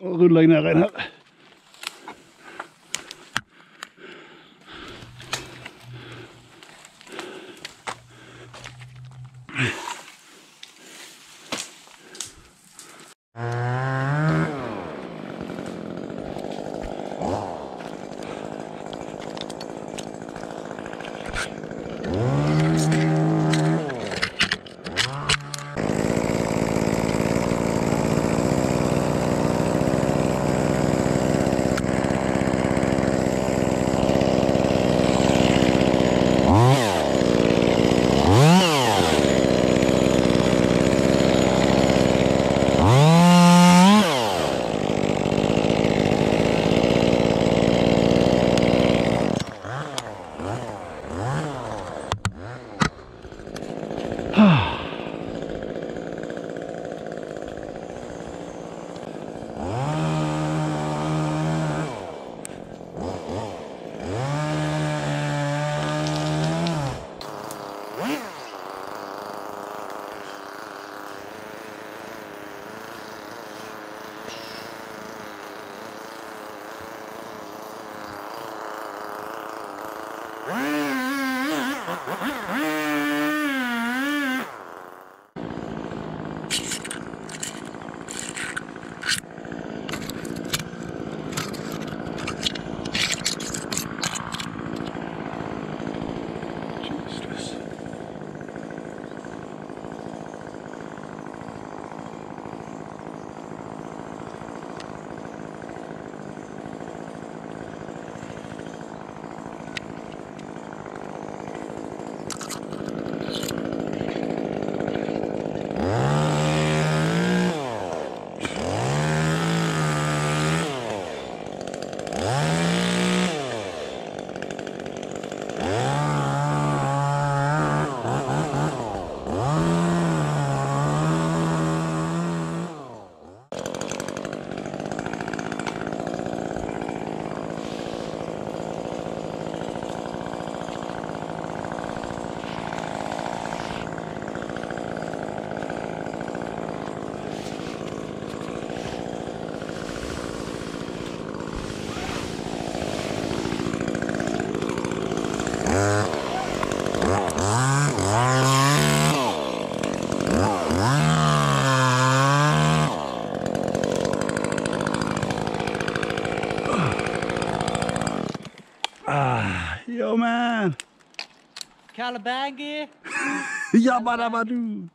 ruller jeg ned en her. Jesus. Yeah. Ah, yo man. Kalabaggy! Jabbadabadu.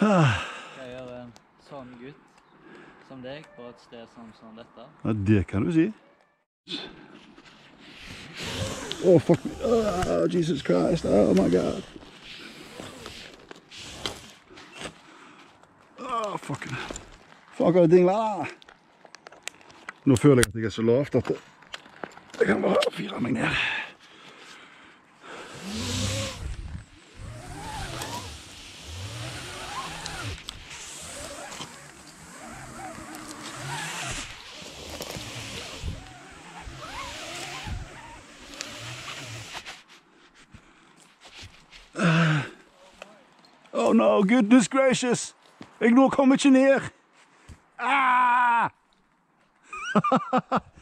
Ah, Skal jeg gjøre en sånn gutt som deg på et sted som, som dette? ja, det kan du si. Oh, fuck me. Oh, Jesus Christ. Oh, my God. Oh, fucking. Fuck, hva er dingla da? Nå føler jeg at jeg er så lavt at jeg kan bare fire meg ned. Oh no, goodness gracious! Jeg nå kommer ikke ned! Ah!